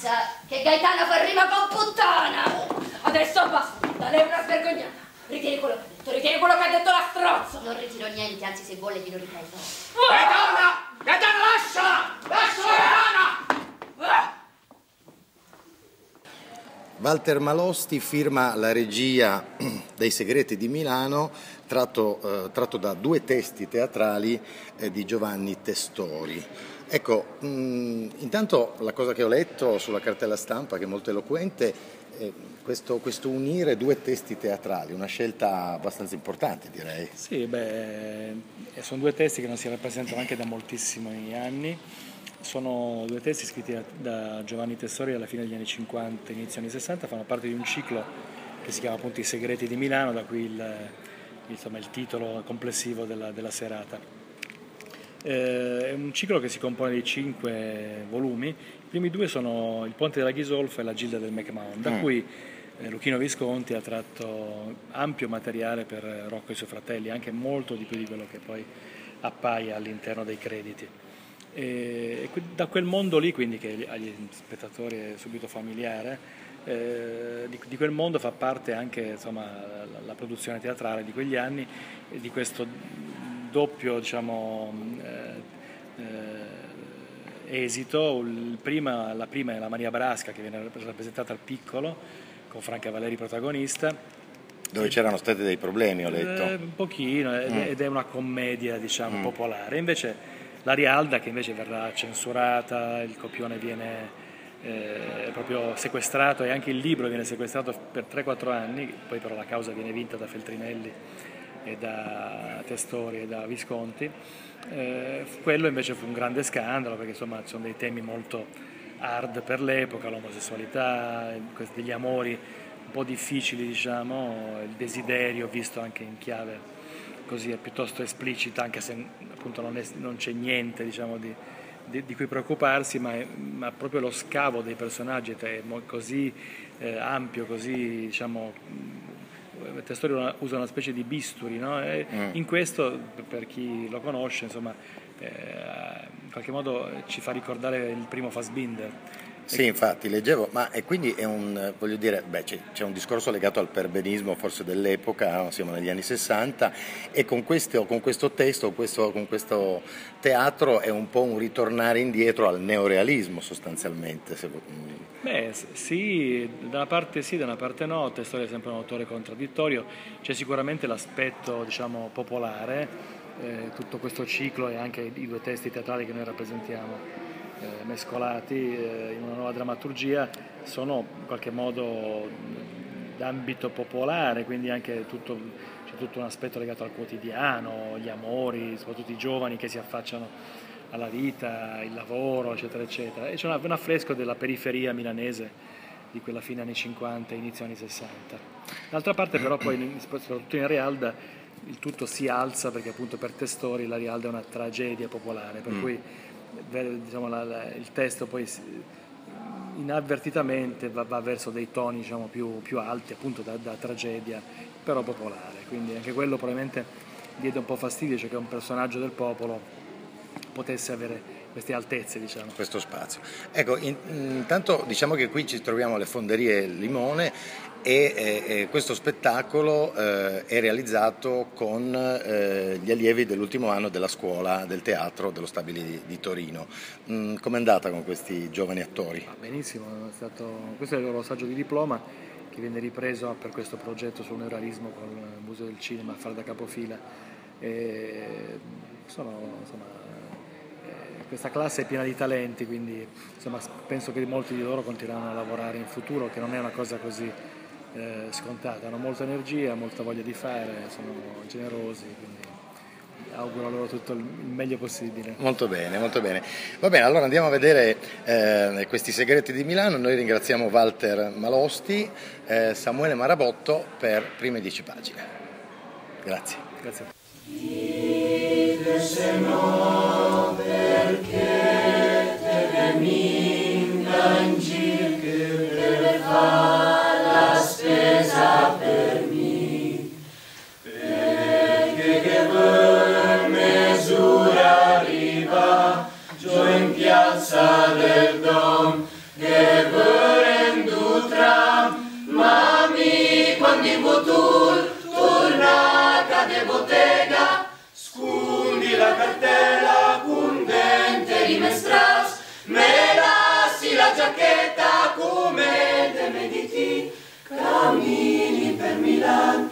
pensa che Gaetano fa rima con puttana? Adesso basta, lei è una svergognata. Ritieni quello che ha detto, ritieni quello che ha detto la strozza. Non ritiro niente, anzi se vuole glielo ripreso. Gaetana! Gaetana, lasciala! Lasciala, Gaetana! Walter Malosti firma la regia dei Segreti di Milano tratto, eh, tratto da due testi teatrali eh, di Giovanni Testori. Ecco, mh, intanto la cosa che ho letto sulla cartella stampa, che è molto eloquente, è questo, questo unire due testi teatrali, una scelta abbastanza importante direi. Sì, beh, sono due testi che non si rappresentano anche da moltissimi anni sono due testi scritti da Giovanni Tessori alla fine degli anni 50, inizio anni 60, fanno parte di un ciclo che si chiama appunto I segreti di Milano, da qui il, insomma, il titolo complessivo della, della serata. Eh, è un ciclo che si compone di cinque volumi, i primi due sono Il Ponte della Ghisolfa e La Gilda del McMahon, da mm. cui eh, Luchino Visconti ha tratto ampio materiale per Rocco e i suoi fratelli, anche molto di più di quello che poi appaia all'interno dei crediti. E da quel mondo lì, quindi che agli spettatori è subito familiare, eh, di, di, quel mondo fa parte anche insomma, la, la, produzione teatrale di quegli anni e di questo doppio diciamo, eh, eh, esito. Prima, la prima è la Maria Brasca che viene rappresentata al piccolo con Franca Valeri protagonista. Dove c'erano stati dei problemi, ho letto. Eh, un pochino, mm. ed è una commedia diciamo, mm. popolare. Invece la Rialda che invece verrà censurata, il copione viene eh, proprio sequestrato e anche il libro viene sequestrato per 3-4 anni, poi però la causa viene vinta da Feltrinelli e da Testori e da Visconti. Eh, quello invece fu un grande scandalo perché insomma sono dei temi molto hard per l'epoca, l'omosessualità, degli amori un po' difficili diciamo, il desiderio visto anche in chiave così è piuttosto esplicita, anche se appunto non, è, non c'è niente diciamo, di, di, di, cui preoccuparsi, ma, è, ma, proprio lo scavo dei personaggi è così eh, ampio, così diciamo, Testori usa una specie di bisturi, no? mm. in questo per chi lo conosce insomma, eh, in qualche modo ci fa ricordare il primo Fassbinder sì, infatti, leggevo, ma e quindi è un, voglio dire, beh, c'è, c'è, un discorso legato al perbenismo forse dell'epoca, no? siamo negli anni 60, e con questo, con questo testo, questo, con questo teatro è un po' un ritornare indietro al neorealismo sostanzialmente. Se... Beh, sì, da una parte sì, da una parte no, Testori è sempre un autore contraddittorio, c'è sicuramente l'aspetto, diciamo, popolare, eh, tutto questo ciclo e anche i due testi teatrali che noi rappresentiamo eh, mescolati eh, in una nuova drammaturgia sono in qualche modo d'ambito popolare, quindi anche tutto, c'è tutto un aspetto legato al quotidiano, gli amori, soprattutto i giovani che si affacciano alla vita, il lavoro, eccetera, eccetera. E c'è un, un affresco della periferia milanese di quella fine anni 50, inizio anni 60. D'altra parte però poi, soprattutto in Rialda, il tutto si alza perché appunto per Testori la Rialda è una tragedia popolare, per mm. cui diciamo, la, la, il testo poi inavvertitamente va, va verso dei toni diciamo, più, più, alti, appunto da, da, tragedia, però popolare. Quindi anche quello probabilmente diede un po' fastidio, cioè che un personaggio del popolo potesse avere queste altezze. Diciamo. Questo spazio. Ecco, in, intanto diciamo che qui ci troviamo alle fonderie Limone e eh, questo spettacolo eh, è realizzato con eh, gli allievi dell'ultimo anno della scuola del teatro dello Stabili di, di Torino. Mm, Com'è andata con questi giovani attori? Ah, benissimo, è stato, questo è il loro saggio di diploma che viene ripreso per questo progetto sul neuralismo con il Museo del Cinema a fare da capofila. E sono, insomma, questa classe è piena di talenti, quindi insomma, penso che molti di loro continueranno a lavorare in futuro, che non è una cosa così eh, scontata, hanno molta energia, molta voglia di fare, sono generosi, quindi auguro loro tutto il meglio possibile. Molto bene, molto bene. Va bene, allora andiamo a vedere eh, questi segreti di Milano. Noi ringraziamo Walter Malosti, eh, Samuele Marabotto per prime dieci pagine. Grazie. Grazie. In per fare spesa per che per misura arriva giù in piazza del Don che vorrem du tram, mami quando i butul, torna de bottega, scundi la cartella, con dente rimestras, per Milan,